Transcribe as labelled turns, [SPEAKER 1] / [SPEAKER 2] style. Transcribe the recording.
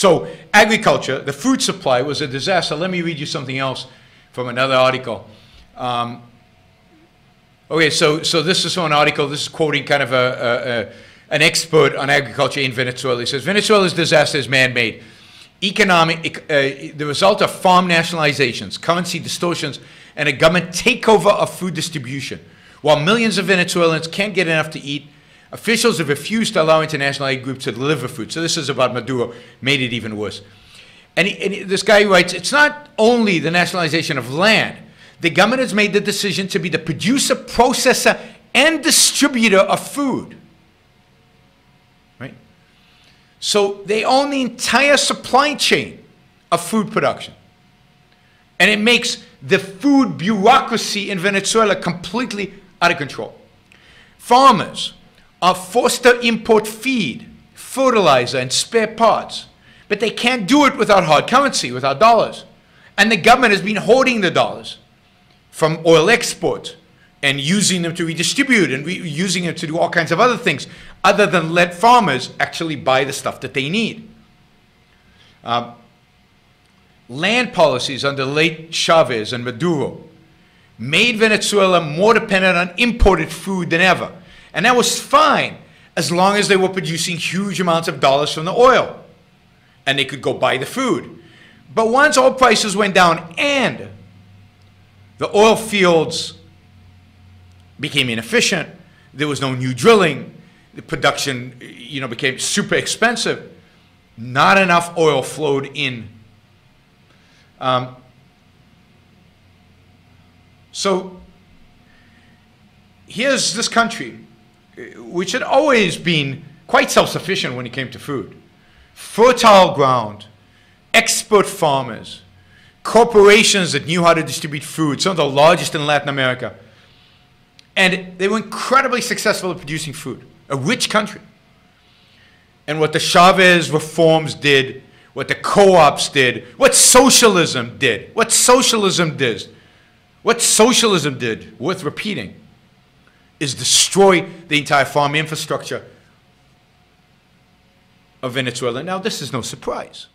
[SPEAKER 1] So agriculture, the food supply was a disaster. Let me read you something else from another article. Um, okay, so, so this is from an article, this is quoting kind of a, a, a an expert on agriculture in Venezuela. He says, Venezuela's disaster is man-made. Economic, uh, the result of farm nationalizations, currency distortions, and a government takeover of food distribution. While millions of Venezuelans can't get enough to eat, officials have refused to allow international aid groups to deliver food. So this is about Maduro, made it even worse. And, he, and he, this guy writes, it's not only the nationalization of land. The government has made the decision to be the producer, processor, and distributor of food. Right? So they own the entire supply chain of food production. And it makes the food bureaucracy in Venezuela completely out of control. Farmers are forced to import feed, fertilizer, and spare parts, but they can't do it without hard currency, without dollars. And the government has been hoarding the dollars from oil exports and using them to redistribute and re using them to do all kinds of other things other than let farmers actually buy the stuff that they need. Um, land policies under late Chavez and Maduro made Venezuela more dependent on imported food than ever. And that was fine as long as they were producing huge amounts of dollars from the oil. And they could go buy the food. But once oil prices went down and the oil fields became inefficient, there was no new drilling, the production you know, became super expensive, not enough oil flowed in. Um, so here's this country, which had always been quite self-sufficient when it came to food. Fertile ground, expert farmers, corporations that knew how to distribute food, some of the largest in Latin America. And they were incredibly successful at producing food, a rich country. And what the Chavez reforms did what the co-ops did, what socialism did, what socialism did, what socialism did, worth repeating, is destroy the entire farm infrastructure of Venezuela. Now, this is no surprise.